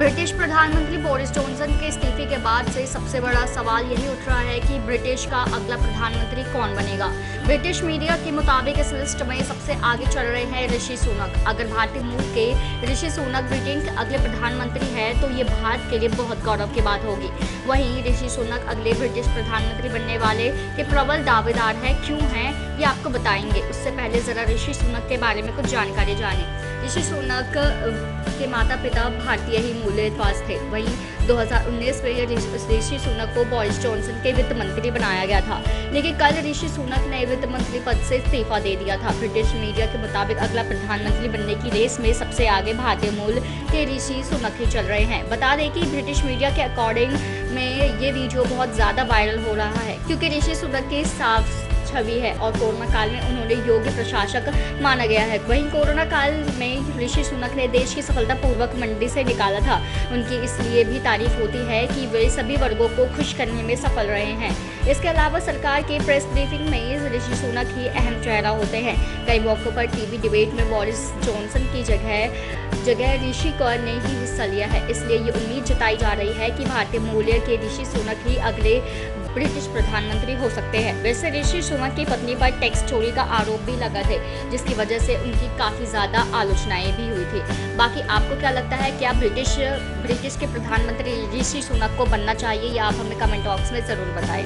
प्रधानमंत्री Boris Johnson के इस्तीफे के बाद से सबसे बड़ा सवाल यही उठ रहा है कि ब्रिटिश का अगला प्रधानमंत्री कौन बनेगा? ब्रिटिश मीडिया के मुताबिक इस लिस्ट में सबसे आगे चल रहे हैं ऋषि सुनक। अगर भारतीय मूल के ऋषि सुनक ब्रिटेन के अगले प्रधानमंत्री है तो ये भारत के लिए बहुत गौरव की बात होगी। वहीं ऋषि सुनक अगले ब्रिटिश प्रधानमंत्री बनने वाले के प्रबल दावेदार हैं, क्यों हैं, ये आपको बताएँगे। उससे पहले जरा ऋषि सुनक के बारे में कुछ जानकारी जाने। ऋषि सुनक के माता पिता भारतीय ही मूल निवास थे। वहीं 2019 में ऋषि सुनक को बोरिस जॉनसन के वित्त मंत्री बनाया गया था। लेकिन कल ऋषि सुनक ने वित्त मंत्री पद से इस्तीफा दे दिया था। ब्रिटिश मीडिया के मुताबिक अगला प्रधानमंत्री बनने की रेस में सबसे आगे भारतीय मूल के ऋषि सुनक ही चल रहे हैं। बता दें कि ब्रिटिश मीडिया के अकॉर्डिंग में ये वीडियो बहुत ज़्यादा वायरल हो रहा है, क्योंकि ऋषि सुनक के साफ़ छवि है और कोरोना काल में उन्होंने योग्य प्रशासक माना गया है। वहीं कोरोना काल में ऋषि सुनक ने देश की सफलतापूर्वक मंडी से निकाला था। उनकी इसलिए भी तारीफ़ होती है कि वे सभी वर्गों को खुश करने में सफल रहे हैं। इसके अलावा सरकार के प्रेस ब्रीफिंग में ऋषि सुनक ही अहम चेहरा होते हैं। कई मौक़ों पर टीवी डिबेट में बोरिस जॉनसन की जगह जगह ऋषि कौर ने ही हिस्सा लिया है। इसलिए ये उम्मीद जताई जा रही है कि भारतीय मूल्य के ऋषि सुनक ही अगले ब्रिटिश प्रधानमंत्री हो सकते हैं। वैसे ऋषि सुनक की पत्नी पर टैक्स चोरी का आरोप भी लगा थे, जिसकी वजह से उनकी काफ़ी ज़्यादा आलोचनाएँ भी हुई थी। बाकी आपको क्या लगता है, क्या ब्रिटिश ब्रिटिश के प्रधानमंत्री ऋषि सुनक को बनना चाहिए, या आप हमें कमेंट बॉक्स में ज़रूर बताएँ।